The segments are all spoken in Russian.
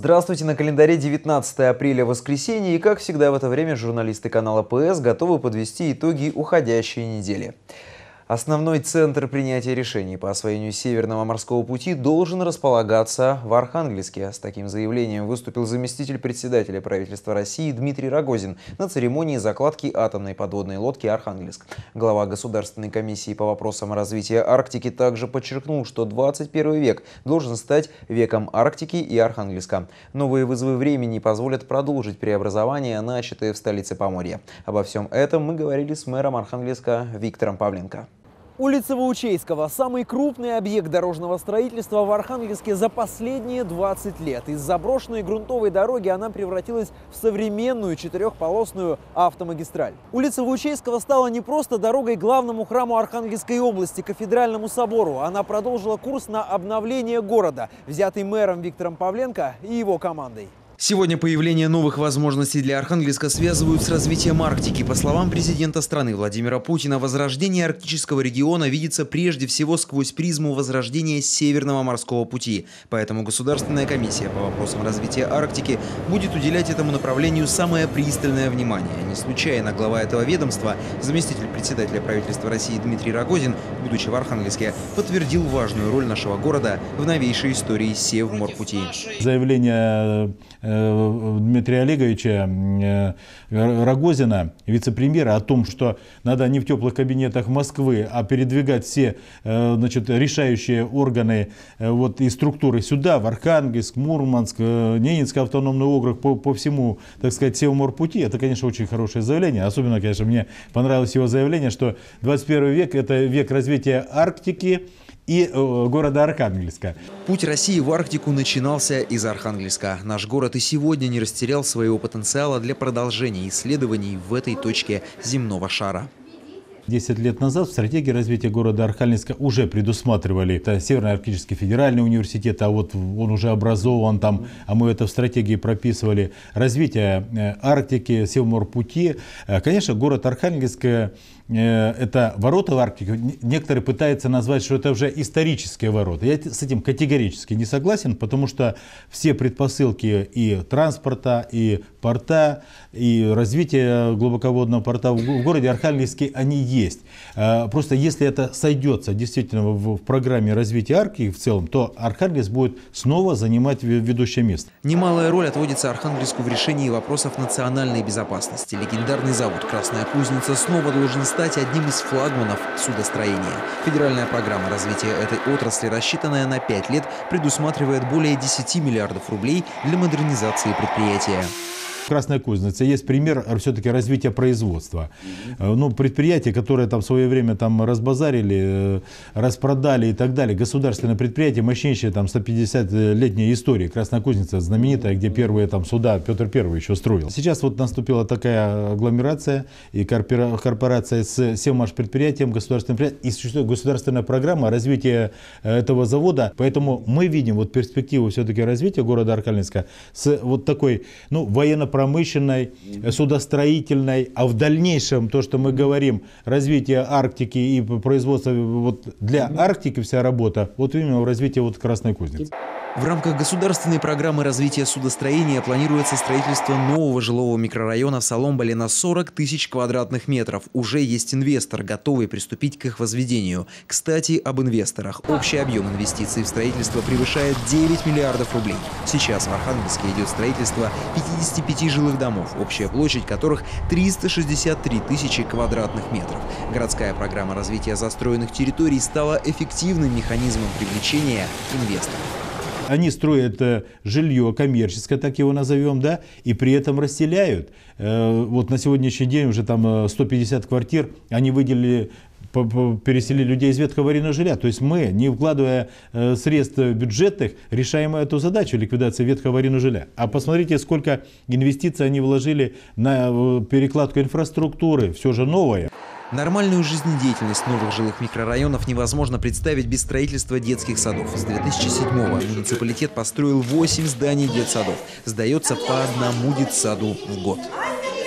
Здравствуйте, на календаре 19 апреля, воскресенье, и как всегда в это время журналисты канала ПС готовы подвести итоги уходящей недели. Основной центр принятия решений по освоению Северного морского пути должен располагаться в Архангельске. С таким заявлением выступил заместитель председателя правительства России Дмитрий Рогозин на церемонии закладки атомной подводной лодки «Архангельск». Глава Государственной комиссии по вопросам развития Арктики также подчеркнул, что 21 век должен стать веком Арктики и Архангельска. Новые вызовы времени позволят продолжить преобразование, начатые в столице Поморья. Обо всем этом мы говорили с мэром Архангельска Виктором Павленко. Улица Ваучейского – самый крупный объект дорожного строительства в Архангельске за последние 20 лет. Из заброшенной грунтовой дороги она превратилась в современную четырехполосную автомагистраль. Улица Ваучейского стала не просто дорогой главному храму Архангельской области – кафедральному собору. Она продолжила курс на обновление города, взятый мэром Виктором Павленко и его командой. Сегодня появление новых возможностей для Архангельска связывают с развитием Арктики. По словам президента страны Владимира Путина, возрождение арктического региона видится прежде всего сквозь призму возрождения Северного морского пути. Поэтому Государственная комиссия по вопросам развития Арктики будет уделять этому направлению самое пристальное внимание. Не случайно глава этого ведомства, заместитель председателя правительства России Дмитрий Рогозин, будучи в Архангельске, подтвердил важную роль нашего города в новейшей истории Севморпути. Заявление э, Дмитрия Олеговича э, Рогозина, вице-премьера, о том, что надо не в теплых кабинетах Москвы, а передвигать все э, значит, решающие органы вот, и структуры сюда, в Архангельск, Мурманск, Ненецкий автономный округ, по, по всему, так сказать, Севморпути, это, конечно, очень хорошее заявление. Особенно, конечно, мне понравилось его заявление, что 21 век – это век развития Арктики, и э, города Архангельска. Путь России в Арктику начинался из Архангельска. Наш город и сегодня не растерял своего потенциала для продолжения исследований в этой точке земного шара. 10 лет назад в стратегии развития города Архангельска уже предусматривали. Это Северно-Арктический федеральный университет, а вот он уже образован там, а мы это в стратегии прописывали. Развитие э, Арктики, Севморпути. Э, конечно, город Архангельск Э, это ворота в Арктику, некоторые пытаются назвать, что это уже исторические ворота. Я с этим категорически не согласен, потому что все предпосылки и транспорта, и порта, и развития глубоководного порта в городе Архангельске, они есть. Э, просто если это сойдется действительно в программе развития Арктики в целом, то Архангельск будет снова занимать ведущее место. Немалая роль отводится Архангельску в решении вопросов национальной безопасности. Легендарный завод «Красная кузница» снова должен стать стать одним из флагманов судостроения. Федеральная программа развития этой отрасли, рассчитанная на 5 лет, предусматривает более 10 миллиардов рублей для модернизации предприятия. Красная кузница есть пример все-таки развития производства. Угу. Ну, предприятия, которые там в свое время там разбазарили, э, распродали и так далее, государственное предприятие, мощнейшее там 150-летняя история. Красная кузница знаменитая, где первые там суда Петр Первый еще строил. Сейчас вот наступила такая агломерация и корпорация с Севмаш предприятием, государственным предприятием, и существует государственная программа развития э, этого завода. Поэтому мы видим вот перспективу все-таки развития города Архангельска с вот такой, ну, военно промышленной, судостроительной, а в дальнейшем то, что мы говорим, развитие Арктики и производство вот для Арктики вся работа, вот именно в развитии вот Красной Кузницы. В рамках государственной программы развития судостроения планируется строительство нового жилого микрорайона в Соломболе на 40 тысяч квадратных метров. Уже есть инвестор, готовый приступить к их возведению. Кстати, об инвесторах. Общий объем инвестиций в строительство превышает 9 миллиардов рублей. Сейчас в Архангельске идет строительство 55 жилых домов, общая площадь которых 363 тысячи квадратных метров. Городская программа развития застроенных территорий стала эффективным механизмом привлечения инвесторов они строят э, жилье коммерческое, так его назовем, да, и при этом расселяют. Э, вот на сегодняшний день уже там 150 э, квартир, они выделили переселили людей из ветхого жилья. То есть мы, не вкладывая средств бюджетных, решаем эту задачу ликвидации ветхого жилья. А посмотрите, сколько инвестиций они вложили на перекладку инфраструктуры, все же новое. Нормальную жизнедеятельность новых жилых микрорайонов невозможно представить без строительства детских садов. С 2007-го муниципалитет построил 8 зданий детсадов. Сдается по одному детсаду в год.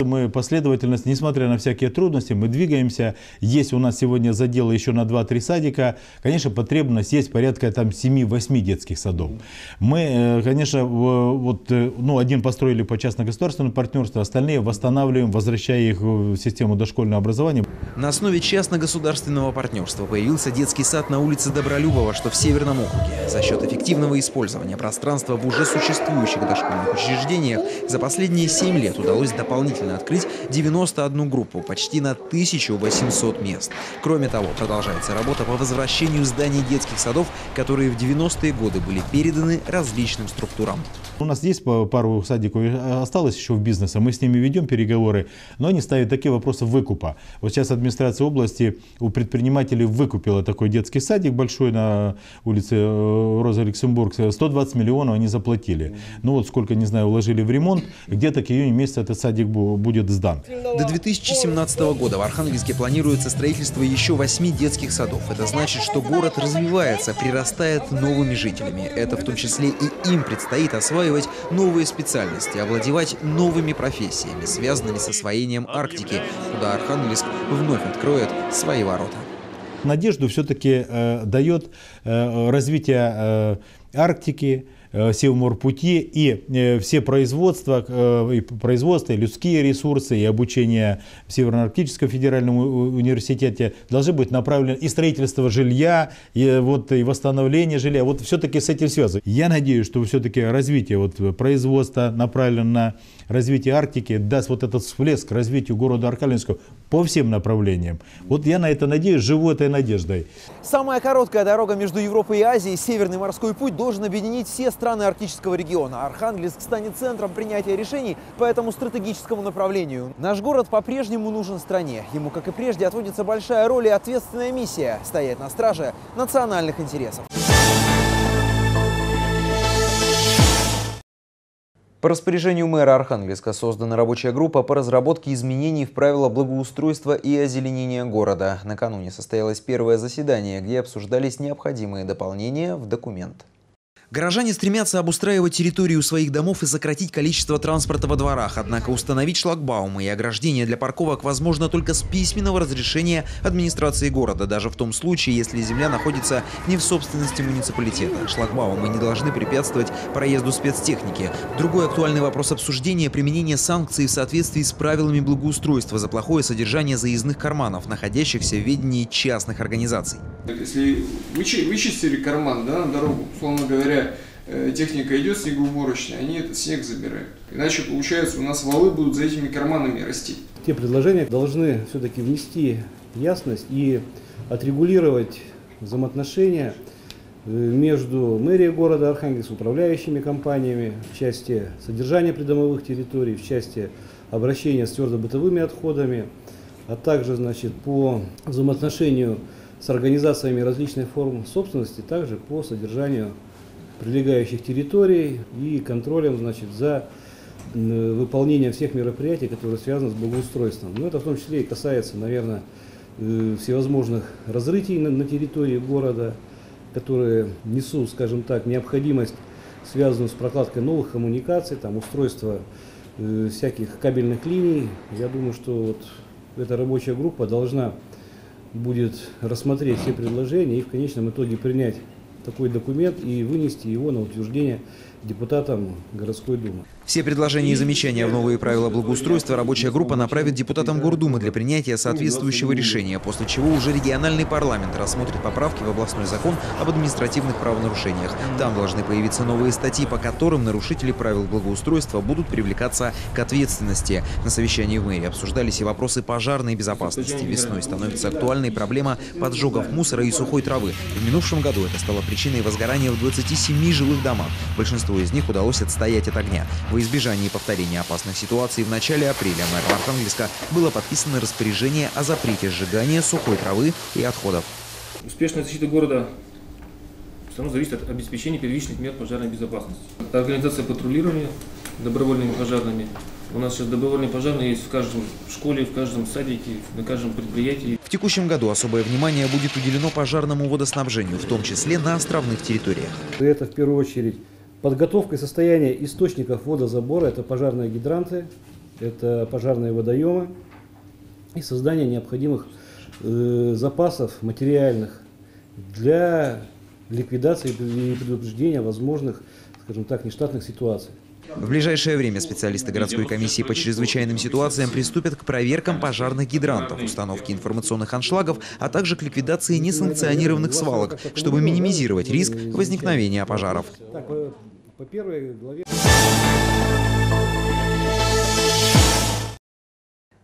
Мы последовательность, несмотря на всякие трудности, мы двигаемся. Есть у нас сегодня заделы еще на 2-3 садика. Конечно, потребность есть порядка там 7-8 детских садов. Мы, э, конечно, вот, э, ну, один построили по частно-государственному партнерству, остальные восстанавливаем, возвращая их в систему дошкольного образования. На основе частно-государственного партнерства появился детский сад на улице Добролюбова, что в Северном округе. За счет эффективного использования пространства в уже существующих дошкольных учреждениях за последние 7 лет удалось дополнительно дополнительно открыть 91 группу, почти на 1800 мест. Кроме того, продолжается работа по возвращению зданий детских садов, которые в 90-е годы были переданы различным структурам. У нас есть пару садиков э, осталось еще в бизнесе, мы с ними ведем переговоры, но они ставят такие вопросы выкупа. Вот сейчас администрация области у предпринимателей выкупила такой детский садик большой на улице э, Роза Люксембург, 120 миллионов они заплатили. Ну вот сколько, не знаю, уложили в ремонт, где-то к июню месяца этот садик будет сдан. До 2017 года в Архангельске планируется строительство еще восьми детских садов. Это значит, что город развивается, прирастает новыми жителями. Это в том числе и им предстоит осваивать новые специальности, овладевать новыми профессиями, связанными с освоением Арктики, куда Архангельск вновь откроет свои ворота. Надежду все-таки э, дает э, развитие э, Арктики, Севморпути и э, все производства, э, и производства, и людские ресурсы, и обучение в Северно-Арктическом федеральном университете должны быть направлены и строительство жилья, и, вот, и восстановление жилья. Вот все-таки с этим связано. Я надеюсь, что все-таки развитие вот, производства направлено на развитие Арктики даст вот этот всплеск развитию города Архангельска по всем направлениям. Вот я на это надеюсь, живу этой надеждой. Самая короткая дорога между Европой и Азией, Северный морской путь, должен объединить все страны арктического региона. Архангельск станет центром принятия решений по этому стратегическому направлению. Наш город по-прежнему нужен стране. Ему, как и прежде, отводится большая роль и ответственная миссия – стоять на страже национальных интересов. По распоряжению мэра Архангельска создана рабочая группа по разработке изменений в правила благоустройства и озеленения города. Накануне состоялось первое заседание, где обсуждались необходимые дополнения в документ. Горожане стремятся обустраивать территорию своих домов и сократить количество транспорта во дворах, однако установить шлагбаумы и ограждения для парковок возможно только с письменного разрешения администрации города, даже в том случае, если земля находится не в собственности муниципалитета. Шлагбаумы не должны препятствовать проезду спецтехники. Другой актуальный вопрос обсуждения – применение санкций в соответствии с правилами благоустройства за плохое содержание заездных карманов, находящихся в ведении частных организаций. Если вычистили карман да, на дорогу, условно говоря, Э, техника идет снегоуборочная, они этот снег забирают. Иначе, получается, у нас валы будут за этими карманами расти. Те предложения должны все-таки внести ясность и отрегулировать взаимоотношения э, между мэрией города Архангельск, управляющими компаниями в части содержания придомовых территорий, в части обращения с твердобытовыми отходами, а также значит, по взаимоотношению с организациями различных форм собственности, также по содержанию прилегающих территорий и контролем значит, за выполнением всех мероприятий, которые связаны с благоустройством. Но это в том числе и касается, наверное, э, всевозможных разрытий на, территории города, которые несут, скажем так, необходимость, связанную с прокладкой новых коммуникаций, там, устройство э, всяких кабельных линий. Я думаю, что вот эта рабочая группа должна будет рассмотреть все предложения и в конечном итоге принять такой документ и вынести его на утверждение депутатам городской думы. Все предложения и замечания в новые правила благоустройства рабочая группа направит депутатам Гордумы для принятия соответствующего решения, после чего уже региональный парламент рассмотрит поправки в областной закон об административных правонарушениях. Там должны появиться новые статьи, по которым нарушители правил благоустройства будут привлекаться к ответственности. На совещании в мэрии обсуждались и вопросы пожарной безопасности. Весной становится актуальной проблема поджогов мусора и сухой травы. В минувшем году это стало причиной возгорания в 27 жилых домах. Большинство из них удалось отстоять от огня. Во избежание повторения опасных ситуаций в начале апреля мэром Архангельска было подписано распоряжение о запрете сжигания сухой травы и отходов. Успешная защита города все равно зависит от обеспечения первичных мер пожарной безопасности. Это организация патрулирования добровольными пожарными. У нас сейчас добровольные пожарные есть в каждом школе, в каждом садике, на каждом предприятии. В текущем году особое внимание будет уделено пожарному водоснабжению, в том числе на островных территориях. Это в первую очередь Подготовка и состояние источников водозабора – это пожарные гидранты, это пожарные водоемы и создание необходимых э, запасов материальных для ликвидации и предупреждения возможных, скажем так, нештатных ситуаций. В ближайшее время специалисты городской комиссии по чрезвычайным ситуациям приступят к проверкам пожарных гидрантов, установке информационных аншлагов, а также к ликвидации несанкционированных свалок, чтобы минимизировать риск возникновения пожаров. По первой главе...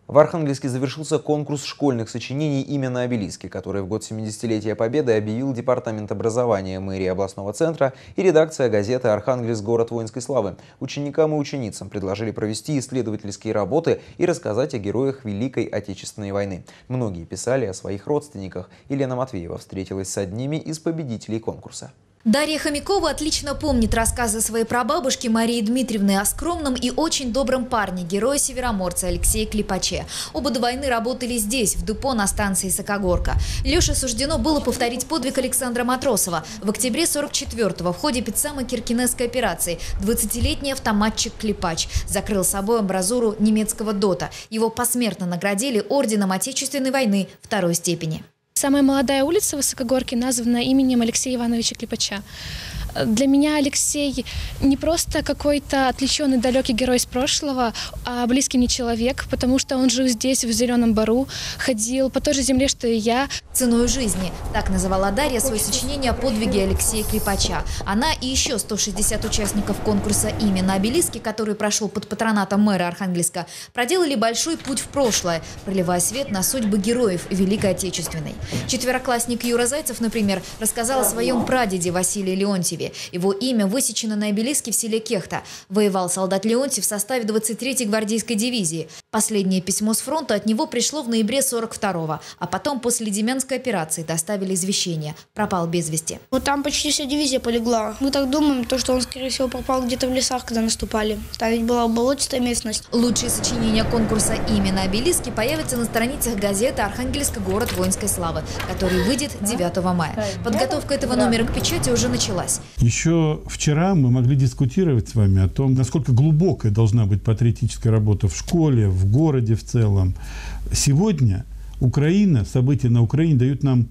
В Архангельске завершился конкурс школьных сочинений имя на обелиске, который в год 70-летия Победы объявил Департамент образования мэрии областного центра и редакция газеты «Архангельск. Город воинской славы». Ученикам и ученицам предложили провести исследовательские работы и рассказать о героях Великой Отечественной войны. Многие писали о своих родственниках. Елена Матвеева встретилась с одними из победителей конкурса. Дарья Хомякова отлично помнит рассказы своей прабабушки Марии Дмитриевны о скромном и очень добром парне, герое Североморца Алексея Клепаче. Оба до войны работали здесь, в Дупо на станции Сокогорка. Леше суждено было повторить подвиг Александра Матросова. В октябре 44-го в ходе Пиццамо-Киркинесской операции 20-летний автоматчик Клепач закрыл собой амбразуру немецкого ДОТа. Его посмертно наградили орденом Отечественной войны второй степени. Самая молодая улица Высокогорки названа именем Алексея Ивановича Клепача. Для меня Алексей не просто какой-то отвлеченный далекий герой из прошлого, а близкий мне человек, потому что он жил здесь, в Зеленом Бару, ходил по той же земле, что и я. «Ценой жизни» – так называла Дарья свое сочинение о подвиге Алексея Клепача. Она и еще 160 участников конкурса «Имя на обелиске», который прошел под патронатом мэра Архангельска, проделали большой путь в прошлое, проливая свет на судьбы героев Великой Отечественной. Четвероклассник Юра Зайцев, например, рассказал о своем прадеде Василии Леонтьеве, Леонтьеве. Его имя высечено на обелиске в селе Кехта. Воевал солдат Леонтьев в составе 23-й гвардейской дивизии. Последнее письмо с фронта от него пришло в ноябре 42-го, а потом после Демянской операции доставили извещение. Пропал без вести. Вот там почти вся дивизия полегла. Мы так думаем, то, что он, скорее всего, пропал где-то в лесах, когда наступали. Там ведь была болотистая местность. Лучшие сочинения конкурса «Имя на обелиске» появятся на страницах газеты «Архангельска. Город воинской славы», который выйдет 9 мая. Подготовка этого номера к печати уже началась. Еще вчера мы могли дискутировать с вами о том, насколько глубокая должна быть патриотическая работа в школе, в городе в целом. Сегодня Украина, события на Украине дают нам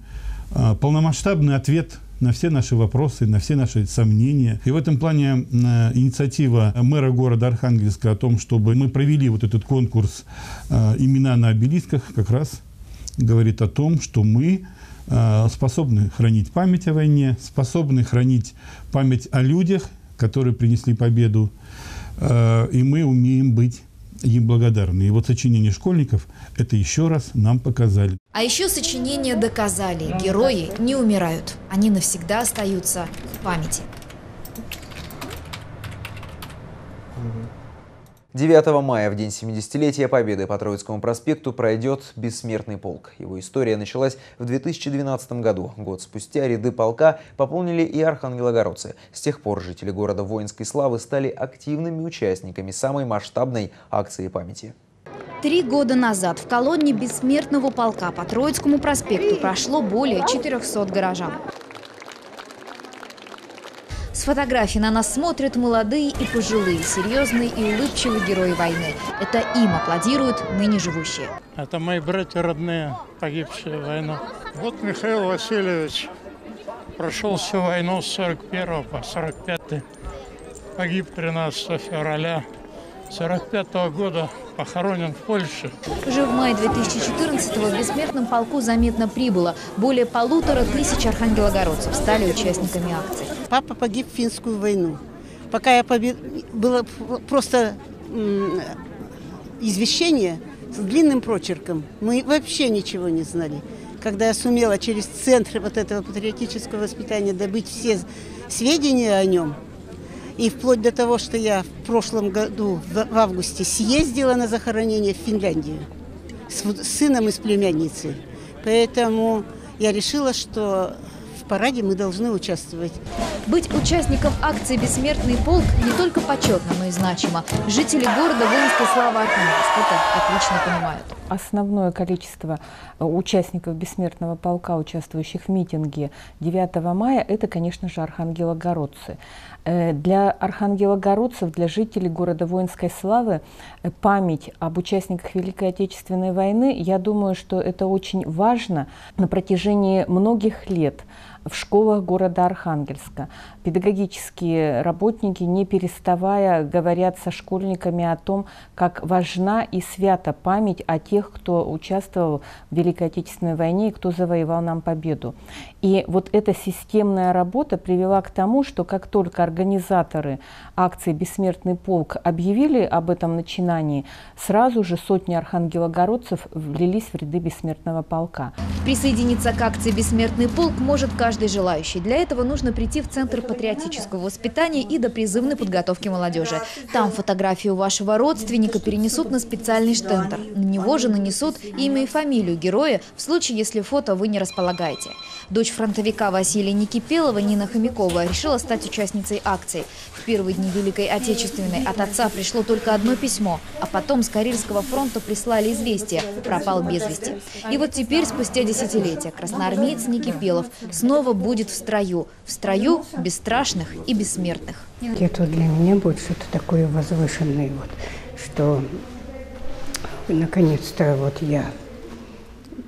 а, полномасштабный ответ на все наши вопросы, на все наши сомнения. И в этом плане а, инициатива мэра города Архангельска о том, чтобы мы провели вот этот конкурс а, «Имена на обелисках», как раз говорит о том, что мы Э, способны хранить память о войне, способны хранить память о людях, которые принесли победу, э, и мы умеем быть им благодарны. И вот сочинения школьников это еще раз нам показали. А еще сочинения доказали, герои не умирают, они навсегда остаются в памяти. 9 мая, в день 70-летия Победы по Троицкому проспекту, пройдет бессмертный полк. Его история началась в 2012 году. Год спустя ряды полка пополнили и архангелогородцы. С тех пор жители города воинской славы стали активными участниками самой масштабной акции памяти. Три года назад в колонне бессмертного полка по Троицкому проспекту прошло более 400 горожан. С фотографий на нас смотрят молодые и пожилые, серьезные и улыбчивые герои войны. Это им аплодируют ныне живущие. Это мои братья родные, погибшие в войну. Вот Михаил Васильевич прошел всю войну с 41 по 45 погиб 13 февраля 45 -го года похоронен в Польше. Уже в мае 2014-го в бессмертном полку заметно прибыло. Более полутора тысяч архангелогородцев стали участниками акции. Папа погиб в финскую войну. Пока я побед... было просто извещение с длинным прочерком. Мы вообще ничего не знали. Когда я сумела через центр вот этого патриотического воспитания добыть все сведения о нем, и вплоть до того, что я в прошлом году, в августе, съездила на захоронение в Финляндию с сыном и с племянницей. Поэтому я решила, что параде мы должны участвовать. Быть участником акции «Бессмертный полк» не только почетно, но и значимо. Жители города Воинской славы Архангельск это отлично понимают. Основное количество э, участников Бессмертного полка, участвующих в митинге 9 мая, это, конечно же, архангелогородцы. Э, для архангелогородцев, для жителей города Воинской славы э, память об участниках Великой Отечественной войны, я думаю, что это очень важно на протяжении многих лет в школах города Архангельска. Педагогические работники, не переставая, говорят со школьниками о том, как важна и свята память о тех, кто участвовал в Великой Отечественной войне и кто завоевал нам победу. И вот эта системная работа привела к тому, что как только организаторы акции «Бессмертный полк» объявили об этом начинании, сразу же сотни архангелогородцев влились в ряды «Бессмертного полка». Присоединиться к акции «Бессмертный полк» может каждый каждый желающий. Для этого нужно прийти в Центр патриотического воспитания и до призывной подготовки молодежи. Там фотографию вашего родственника перенесут на специальный штендер. На него же нанесут имя и фамилию героя в случае, если фото вы не располагаете. Дочь фронтовика Василия Никипелова, Нина Хомякова, решила стать участницей акции. В первые дни Великой Отечественной от отца пришло только одно письмо, а потом с Карельского фронта прислали известие – пропал без вести. И вот теперь, спустя десятилетия, красноармеец Никипелов снова будет в строю. В строю бесстрашных и бессмертных. Это для меня будет что-то такое возвышенное, вот, что наконец-то вот я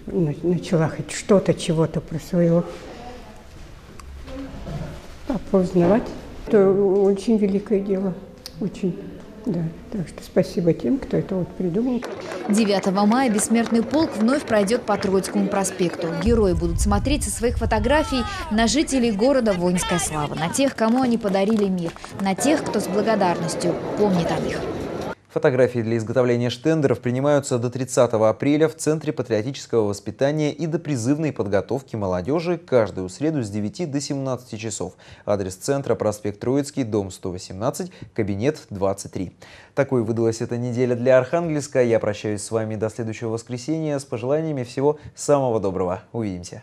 начала хоть что-то, чего-то про своего папу узнавать. Это очень великое дело, очень. Да, так что спасибо тем, кто это вот придумал. 9 мая «Бессмертный полк» вновь пройдет по Троицкому проспекту. Герои будут смотреть со своих фотографий на жителей города воинская слава, на тех, кому они подарили мир, на тех, кто с благодарностью помнит о них. Фотографии для изготовления штендеров принимаются до 30 апреля в Центре патриотического воспитания и до призывной подготовки молодежи каждую среду с 9 до 17 часов. Адрес центра – проспект Троицкий, дом 118, кабинет 23. Такой выдалась эта неделя для Архангельска. Я прощаюсь с вами до следующего воскресенья с пожеланиями всего самого доброго. Увидимся.